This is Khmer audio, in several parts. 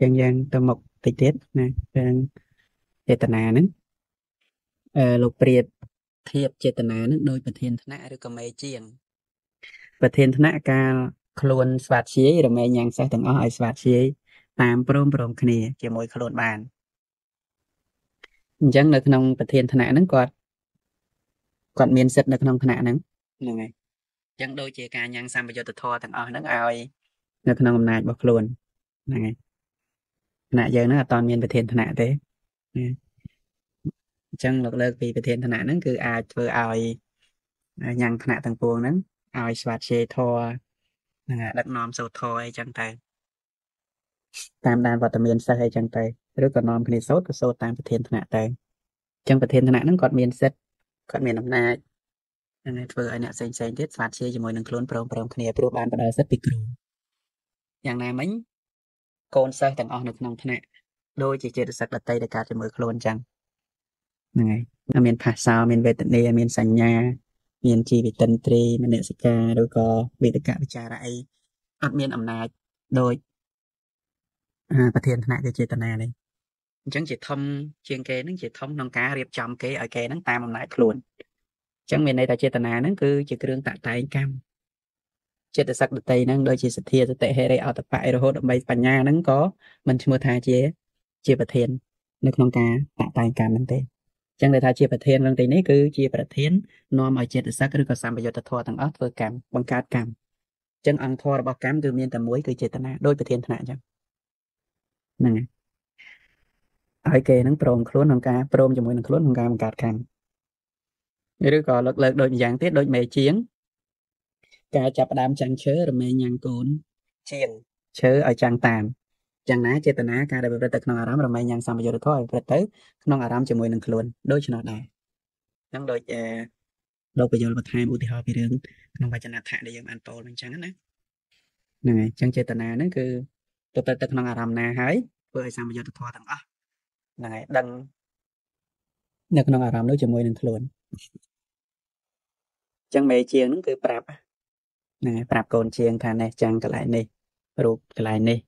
យ៉ាងយ៉ាងទៅមុខតិចទៀតណារឿងចេតនាហ្នឹងអឺលោកព្រាបធៀបចេតនាហ្នឹងដោយប្រធានថ្នាក់ឬក៏មេជាង ប្រធានថ្នាក់កាលខ្លួនស្វាធ្យាយរមែងញ៉ាំងសេះទាំងអស់ឲ្យស្វាធ្យាយតាមព្រមព្រមគ្នា ជាមួយខ្លួនបានអញ្ចឹងនៅក្នុងប្រធានថ្នាក់ហ្នឹងគាត់គាត់មានសិទ្ធិនៅក្នុងថ្នាក់ហ្នឹងហ្នឹងហើយអញ្ចឹងដូចជាការញ៉ាំងសម្បយុទ្ធធម៌ទាំងអស់ហ្នឹងឲ្យ នៅក្នុងអំណាចរបស់ខ្លួនហ្នឹងហើយ ថ្នាក់យើងហ្នឹងអត់តមានប្រធានថ្នាក់ទេអញ្ចឹងលោកលើកពីប្រធានថ្នាក់ហ្នឹងគឺអាចធ្វើឲ្យញ៉ាំងថ្នាក់ទាំងពួងហ្នឹងឲ្យស្វាតជេធរហ្នឹងហើយដឹកនាំសូត្រធរអីចឹងទៅតាមដានវត្តមានសិស្សអីចឹងទៅឬក៏នាំគ្នាសូត្រក៏សូត្រតាមប្រធានថ្នាក់ទៅអញ្ចឹងប្រធានថ្នាក់ហ្នឹងគាត់មានសិទ្ធគាត់មានអំណាចហ្នឹងធ្វើឲ្យអ្នកផ្សេងផ្សេងទៀតស្វាតជាជាមួយនឹងខ្លួនព្រមព្រមគ្នាព្រោះបានបដិសិទ្ធពីគ្រូយ៉ាងណាមិញ កូនសិស្សទាំងអស់នៅក្នុងថ្នាក់ដូចជាចេតសិកដតីដែលកើតជាមួយខ្លួនអញ្ចឹងហ្នឹងហើយមានភាសាមានវេទនាមានសញ្ញា មានជីវិតិនត្រីមនសិកាឬក៏វេទកវិចារៈអីអត់មានអំណាចដោយប្រធានថ្នាក់គឺចេតនានេះអញ្ចឹងជាធំជាងគេនឹងជាធំក្នុងការរៀបចំគេឲ្យគេនឹងតាមអំណាចខ្លួនអញ្ចឹងមានន័យថាចេតនាហ្នឹងគឺជាគ្រឿងតាក់តែងកម្ម ចិត្តសក្តិតីហ្នឹងដូចជាសទ្ធាសតិហេរិអតបៈរហូតដើម្បីបញ្ញាហ្នឹងក៏មិនឈ្មោះថាជា ជាប្រធាន នៅក្នុងការតាក់តែងកម្មហ្នឹងទេអញ្ចឹងដែលថាជាប្រធានរឿងទីនេះគឺជាប្រធាននាំឲ្យចិត្តសក្តិឬក៏សម្បយុទ្ធធម៌ទាំងអស់ធ្វើកម្មបង្កើតកម្មអញ្ចឹងអង្គធម៌របស់កម្មគឺមានតែមួយគឺចេតនាដោយប្រធានថ្នាក់អញ្ចឹងហ្នឹងហើយគេនឹងព្រមខ្លួនក្នុងការព្រមជាមួយនឹងខ្លួនក្នុងការបង្កើតកម្មឬក៏លើកលើកដូចម្យ៉ាងទៀតដូចមេជាង ការចាប់ផ្ដើមចាំងឈើរមែងញ៉ាំងកូនជាងឈើឲ្យចាំងតាមយ៉ាងណាចេតនាការដែលប្រព្រឹត្តទៅក្នុងអារម្មណ៍រមែងញ៉ាំងសម្បយុទ្ធធម៌ឲ្យប្រព្រឹត្តទៅក្នុងអារម្មណ៍ជាមួយនឹងខ្លួនដូច្នោះដែរហ្នឹងដូចអឺលោកបញ្យលបន្ថែមឧទាហរណ៍ពីរឿងក្នុងវចនៈដែលយើងបានពោលអញ្ចឹងណាហ្នឹងហើយអញ្ចឹងចេតនាហ្នឹងគឺប្រព្រឹត្តទៅក្នុងអារម្មណ៍ណាហើយធ្វើឲ្យសម្បយុទ្ធធម៌ទាំងអស់ហ្នឹងហើយដឹងនៅក្នុងអារម្មណ៍នោះជាមួយនឹងខ្លួនចឹងមេជាងហ្នឹងគឺប្រាប់ ណាប្រាប់កូនជាងថានេះចាំងកន្លែងនេះរូបកន្លែងនេះ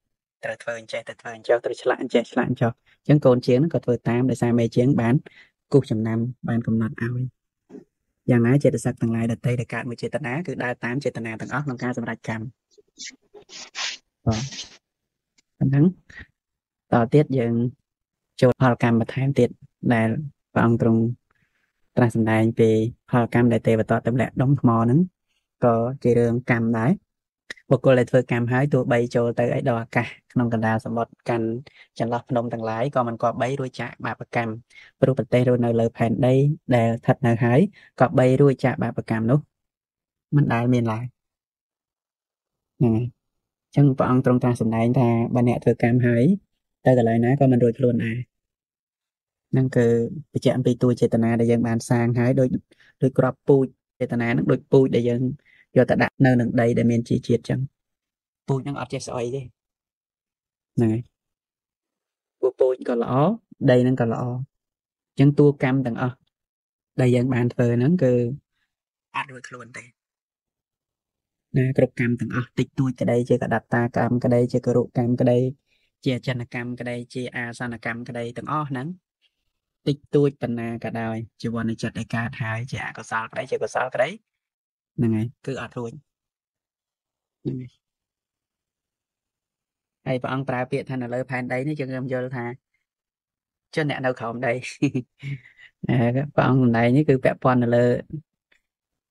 ត្រូវធ្វើអញ្ចេះទៅធ្វើអញ្ចោះត្រូវឆ្លាក់អញ្ចេះឆ្លាក់អញ្ចោះអញ្ចឹងកូនជាងហ្នឹងក៏ធ្វើតាមដោយសារមេជាងបានគូសចំណាំបានកំណត់ឲ្យយ៉ាងណាចេតសិកទាំងឡាយដតីដែលកើតមួយចេតនាគឺដើរតាមចេតនាទាំងអស់ក្នុងការសម្រេចកម្មបាទអញ្ចឹងតទៀតយើងចូលផលកម្មបន្ថែមទៀតដែលព្រះអង្គទ្រង់ត្រាស់សម្ដែងពីផលកម្មដែលទេវតាទម្លាក់ដុំថ្មហ្នឹង ក៏ជារឿងកម្មដែរបុគ្គលដែលធ្វើកម្មហើយទោះបីចូលទៅឯដល់អាកាសក្នុងកណ្ដាលសមុទ្រកាន់ចន្លោះភ្នំទាំងឡាយក៏មិនក៏បីរួចចាកបាបកម្មព្រោះប្រទេសរស់នៅលើផែនដីដែលស្ថិតនៅហើយក៏បីរួចចាកបាបកម្មនោះមិនដែលមានឡើយហ្នឹងហើយអញ្ចឹងព្រះអង្គទ្រង់ត្រាស់សម្ដែងថាបើអ្នកធ្វើកម្មហើយទៅកន្លែងណាក៏មិនរួចខ្លួនដែរហ្នឹងគឺបញ្ជាក់អំពីទួចេតនាដែលយើងបានសាងហើយដូចដូចក្របពូជចេ តនាហ្នឹងដូចពូជដែលយើងយកទៅដាក់នៅនឹងដីដែលមានជីជាតិចឹងពូជហ្នឹងអត់ចេះស្អុយទេហ្នឹងហើយពូពូជក៏ល្អដីហ្នឹងក៏ល្អចឹងតួកម្មទាំងអស់ដែលយើងបានធ្វើហ្នឹងគឺអត់រួចខ្លួនទេណាគ្រប់កម្មទាំងអស់តិចតួចក្តីជាកដត្តាកម្មក្តីជាគរុកម្មក្តីជាអចិនកម្មក្តីជាអាសនកម្មក្តីទាំងអស់ហ្នឹង តិចតួចបណ្ណាក៏ដោយជីវ័នចិត្តដែលកើតហើយជាអកុសលក្តីជាកុសលក្តីហ្នឹងហើយគឺអត់រួចហ្នឹងហើយហើយព្រះអង្គប្រើពាក្យថានៅលើផែនដីនេះយើងខ្ញុំយល់ថាចុះអ្នកនៅក្រោមដីព្រះអង្គសម្ដែងនេះគឺពាក់ព័ន្ធនៅលើ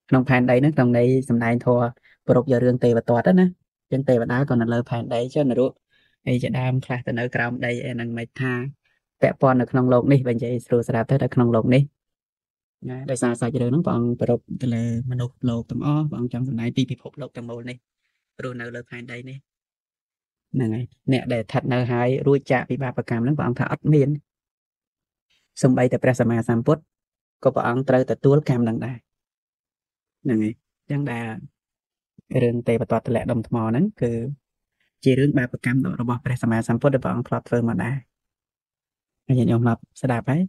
ក្នុងផែនដីហ្នឹងក្នុងន័យសម្ដែងធម៌ប្រពយករឿងទេវតាទៅណាចឹងទេវតាក៏នៅលើផែនដីចុះនរកអីជាដើមខ្លះទៅនៅក្រោមដីអីហ្នឹងមិនថា ពាក់ព័ន្ធនៅក្នុងโลกនេះបើនិយាយស្រួលស្រាប់ទៅតែក្នុងโลกនេះណាដោយសារសាច់រឿងហ្នឹងព្រះអង្គប្រពទៅលើមនុស្សលោកទាំងអស់ព្រះអង្គចង់សម្ដែងពីពិភពលោកទាំងមូលនេះព្រោះនៅលើផែនដីនេះហ្នឹងហើយអ្នកដែលស្ថិតនៅហើយរួចចាកពីបាបកម្មហ្នឹងព្រះអង្គថាអត់មានសំបីតែព្រះសម្មាសម្ពុទ្ធក៏ព្រះអង្គត្រូវទទួលកម្មនឹងដែរហ្នឹងហើយអញ្ចឹងដែលរឿងទេវតតលៈដុំថ្មហ្នឹងគឺជារឿងបាបកម្មរបស់ព្រះសម្មាសម្ពុទ្ធដែលព្រះអង្គធ្លាប់ធ្វើមកដែរហើយ ញាតិញោមមកស្ដាប់ហើយ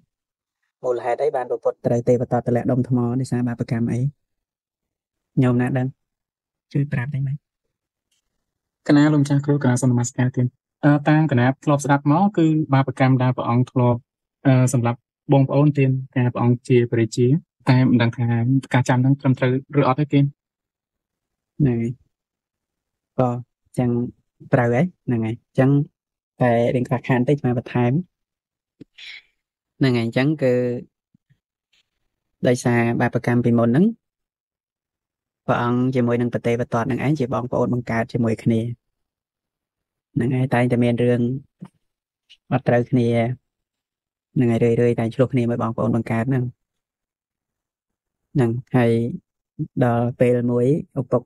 មូលហេតុអីបានប្រពុតត្រូវទេវតាតម្លាក់ដុំថ្មនេះសារបាបកម្មអីញោមណាដឹងជួយប្រាប់ដែរមែនកណាលោកចាស់គ្រូកណាសន្និបាការទៀតតាមកណាធ្លាប់ស្ដាប់មកគឺបាបកម្មដែលព្រះអង្គធ្លាប់សម្រាប់បងប្អូនទៀតតែព្រះអង្គជាព្រះជាតែមិនដឹងថាការចាំនឹងត្រឹមត្រូវឬអត់ទេគេណែក៏ចឹងត្រូវហើយហ្នឹងហើយចឹងតែរៀងខ្វះខានតិចមកបន្ថែម ហ្នឹងហើយអញ្ចឹងគឺដោយសារបាបកម្មពីមុនហ្នឹងព្រះអង្គជាមួយនឹងប្រទេសបតតនឹងឯងជាបងប្អូនបង្កើតជាមួយគ្នាហ្នឹងហើយតែងតែមានរឿងអត់ត្រូវគ្នាហ្នឹងហើយរឿយៗតែឆ្លោះគ្នាមួយបងប្អូនបង្កើតហ្នឹងហ្នឹងហើយដល់ពេលមួយឪពុក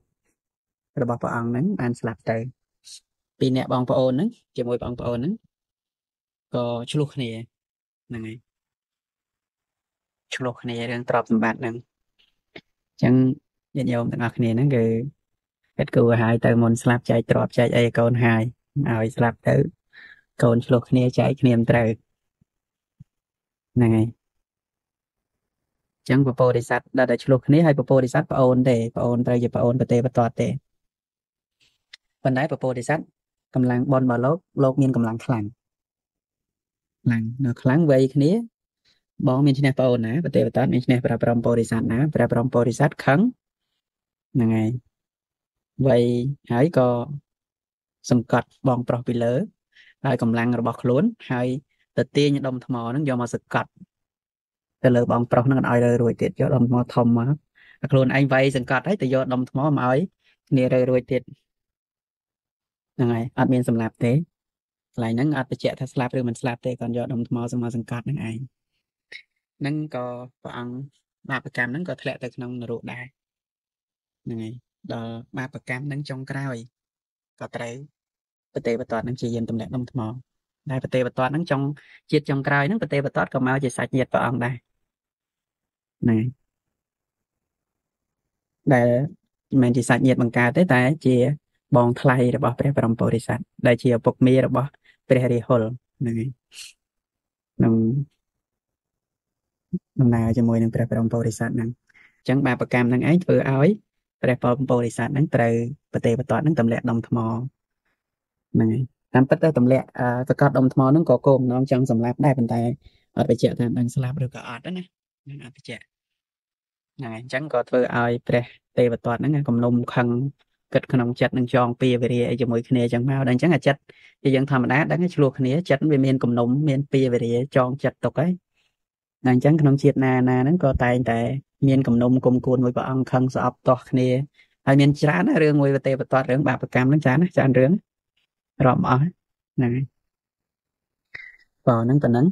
របស់ព្រះអង្គហ្នឹងបានស្លាប់ទៅពីរអ្នកបងប្អូនហ្នឹងជាមួយបងប្អូនហ្នឹង ក៏ឆ្លោះគ្នាហ្នឹងហើយឆ្លោះគ្នារឿងទ្រព្យសម្បត្តិហ្នឹងអញ្ចឹងញាតិញោមទាំងអស់គ្នាហ្នឹងគឺគិតគូរឲ្យទៅមុនស្លាប់ចែកទ្រព្យចែកអីកូនហើយឲ្យស្លាប់ទៅ កូនឆ្លោះគ្នាចែកគ្នាមិនត្រូវហ្នឹងហើយចឹងពពោធិសត្វដែលតែឆ្លោះគ្នាហើយពពោធិសត្វប្អូនទេប្អូនត្រូវជាប្អូនប្រទេសបតតទេប៉ុន្តែពពោធិសត្វកម្លាំងបនរបស់លោកលោកមានកម្លាំងខ្លាំង ខ្លាំងនៅខ្លាំងវ័យគ្នាបងមានឈ្នះប្អូនណាប្រទេសបតតមានឈ្នះព្រះព្រំពោធិសត្វណាព្រះព្រំពោធិសត្វខឹងហ្នឹងហើយវ័យហើយក៏សង្កត់បងប្រុសពីលើហើយកម្លាំងរបស់ខ្លួន ហើយទៅទាញដុំថ្មហ្នឹងយកមកសង្កត់ទៅលើបងប្រុសហ្នឹងឲ្យរើរួចទៀតយកដុំថ្មធំមកខ្លួនឯងវាយសង្កត់ហើយទៅយកដុំថ្មមកឲ្យគ្នារើរួចទៀតហ្នឹងហើយអត់មានសម្លាប់ទេ កន្លែងហ្នឹងអត់បញ្ជាក់ថាស្លាប់ឬមិនស្លាប់ទេគាត់យកដុំថ្មមកសង្កត់ហ្នឹងឯងហ្នឹងក៏ព្រះអង្គបាបកម្មហ្នឹងក៏ធ្លាក់ទៅក្នុងនរកដែរហ្នឹងហើយដល់បាបកម្មហ្នឹងចុងក្រោយក៏ត្រូវប្រទេសបតតនឹងជាយានទម្លាក់ដុំថ្មដែលប្រទេសបតតនឹងចុងជាតិចុងក្រោយហ្នឹងប្រទេសបតតក៏មកជាសាច់ញាតិព្រះអង្គដែរណាដែលមិនមែនជាសាច់ញាតិបង្កើតទេតែជាបងថ្លៃរបស់ព្រះបរមពុរិស័ទដែលជាឪពុកមីរបស់ ព្រះរាហុលហ្នឹងហើយនឹងដំណើរជាមួយនឹងព្រះបរមពុរិស័ទហ្នឹងអញ្ចឹងបាបកម្មហ្នឹងឯងធ្វើឲ្យព្រះបរមពុរិស័ទហ្នឹងត្រូវប្រទេសបតតហ្នឹងទម្លាក់ដុំថ្មហ្នឹងហើយតាមពិតទៅទម្លាក់សកត់ដុំថ្មហ្នឹងក៏គោលបំណងចង់សម្លាប់ដែរប៉ុន្តែអត់បញ្ជាក់ថានឹងស្លាប់ឬក៏អត់ណាហ្នឹងអត់បញ្ជាក់ហ្នឹងហើយអញ្ចឹងក៏ធ្វើឲ្យព្រះទេវទត្តហ្នឹងគំនុំខឹង គិតក្នុងចិត្តនឹងចងពៀវេរាអីជាមួយគ្នាអញ្ចឹងមកដល់អញ្ចឹងអាចិត្តជាយើងធម្មតាដឹងឆ្លោះគ្នាចិត្តវាមានគំនុំមានពៀវេរាចងចិត្តទុកហើយអញ្ចឹងក្នុងជាតិណាណាហ្នឹងក៏តែងតែមានគំនុំគុំគួនមួយព្រះអង្គខឹងស្អប់តោះគ្នាហើយមានច្រើនណារឿងមួយទេវទត្តរឿងបាបកម្មហ្នឹងច្រើនណាច្រើនរឿងរាប់អស់ហ្នឹងហើយបើហ្នឹងប៉ុណ្ណឹង